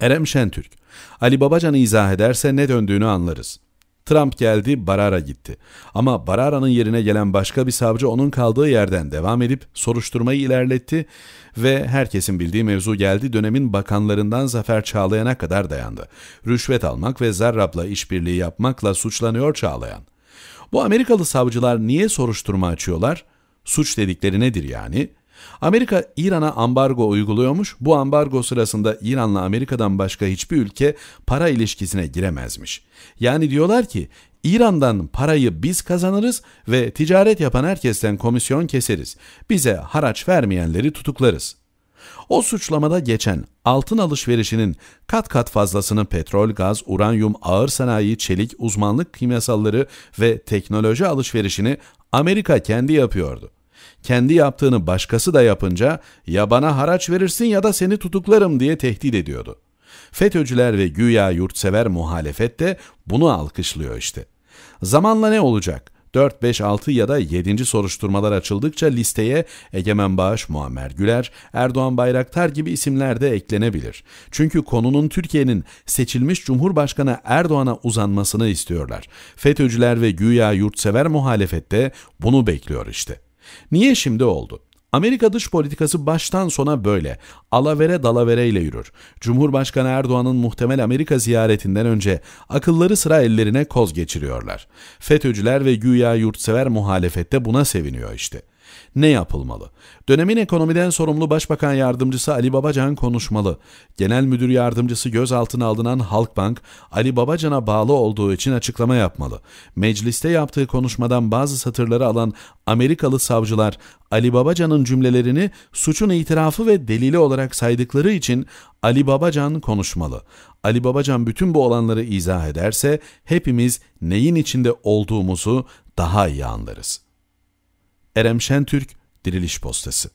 Erem Şentürk, Ali Babacan'ı izah ederse ne döndüğünü anlarız. Trump geldi, Barara gitti. Ama Barara'nın yerine gelen başka bir savcı onun kaldığı yerden devam edip soruşturmayı ilerletti ve herkesin bildiği mevzu geldi dönemin bakanlarından Zafer Çağlayan'a kadar dayandı. Rüşvet almak ve Zerrab'la işbirliği yapmakla suçlanıyor Çağlayan. Bu Amerikalı savcılar niye soruşturma açıyorlar? Suç dedikleri nedir yani? Amerika İran'a ambargo uyguluyormuş. Bu ambargo sırasında İran'la Amerika'dan başka hiçbir ülke para ilişkisine giremezmiş. Yani diyorlar ki İran'dan parayı biz kazanırız ve ticaret yapan herkesten komisyon keseriz. Bize haraç vermeyenleri tutuklarız. O suçlamada geçen altın alışverişinin kat kat fazlasını petrol, gaz, uranyum, ağır sanayi, çelik, uzmanlık kimyasalları ve teknoloji alışverişini Amerika kendi yapıyordu. Kendi yaptığını başkası da yapınca ya bana haraç verirsin ya da seni tutuklarım diye tehdit ediyordu. FETÖ'cüler ve güya yurtsever muhalefet de bunu alkışlıyor işte. Zamanla ne olacak? 4, 5, 6 ya da 7. soruşturmalar açıldıkça listeye Egemen Bağış, Muammer Güler, Erdoğan Bayraktar gibi isimler de eklenebilir. Çünkü konunun Türkiye'nin seçilmiş Cumhurbaşkanı Erdoğan'a uzanmasını istiyorlar. FETÖ'cüler ve güya yurtsever muhalefette bunu bekliyor işte. Niye şimdi oldu? Amerika dış politikası baştan sona böyle. Alavere dalavere ile yürür. Cumhurbaşkanı Erdoğan'ın muhtemel Amerika ziyaretinden önce akılları sıra ellerine koz geçiriyorlar. FETÖ'cüler ve güya yurtsever muhalefette buna seviniyor işte ne yapılmalı? Dönemin ekonomiden sorumlu Başbakan Yardımcısı Ali Babacan konuşmalı. Genel Müdür Yardımcısı gözaltına alınan Halkbank, Ali Babacan'a bağlı olduğu için açıklama yapmalı. Mecliste yaptığı konuşmadan bazı satırları alan Amerikalı savcılar, Ali Babacan'ın cümlelerini suçun itirafı ve delili olarak saydıkları için Ali Babacan konuşmalı. Ali Babacan bütün bu olanları izah ederse hepimiz neyin içinde olduğumuzu daha iyi anlarız. Erem Şentürk, Diriliş Postası